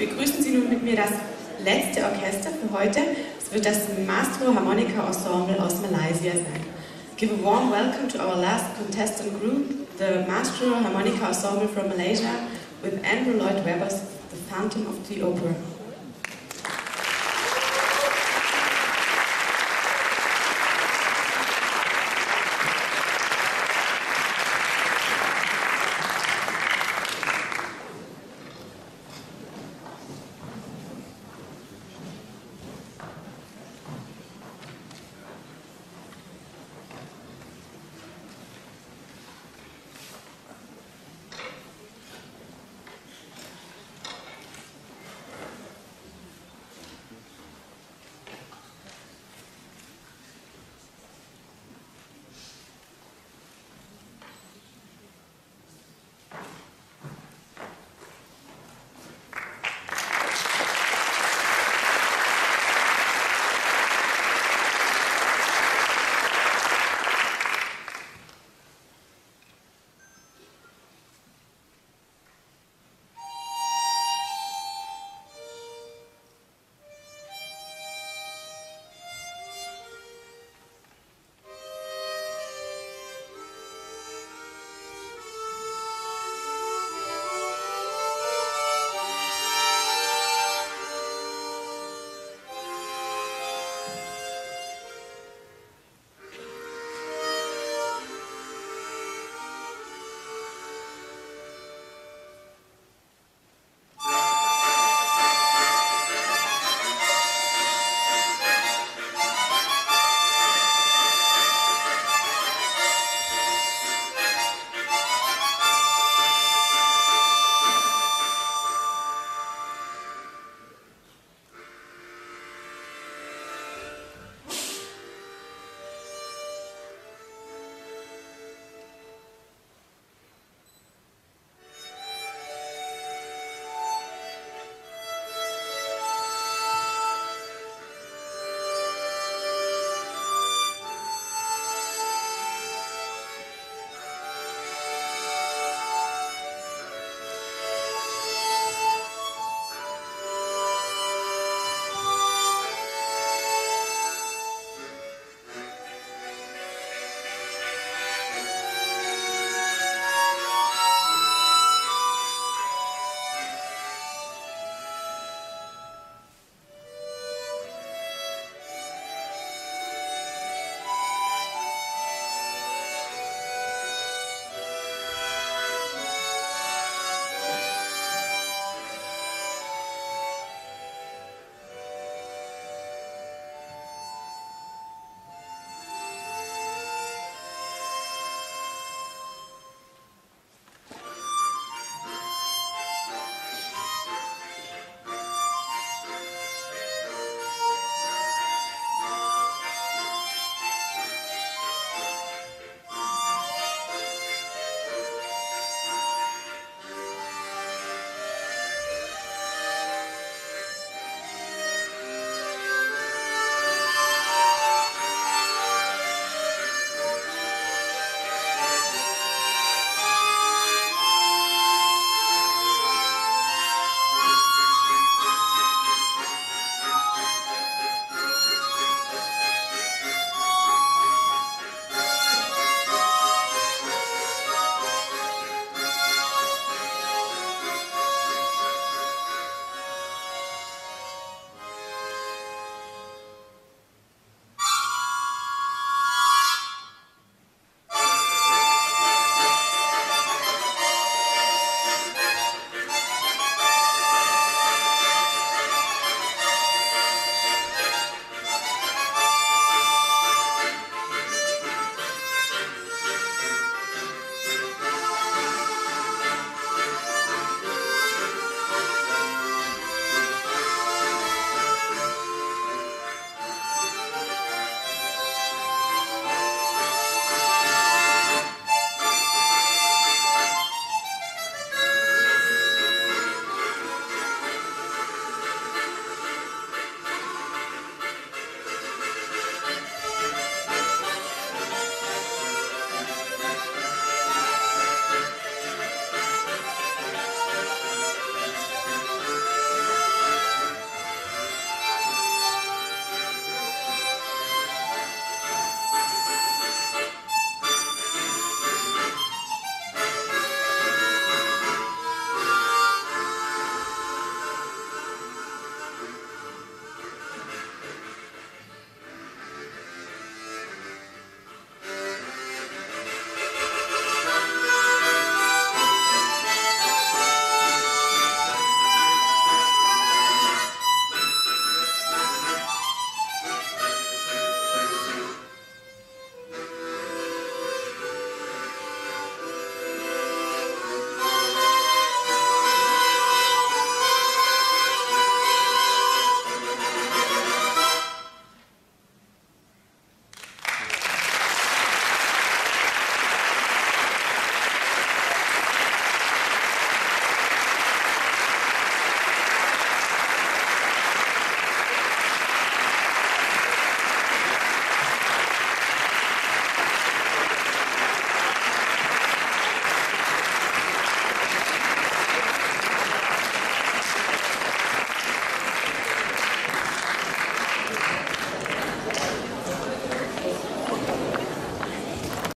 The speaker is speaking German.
begrüßen Sie nun mit mir das letzte Orchester für heute. Es wird das Mastro Harmonica Ensemble aus Malaysia sein. Give a warm welcome to our last contestant group, the Mastro Harmonica Ensemble from Malaysia, with Andrew Lloyd Webber's The Phantom of the Opera.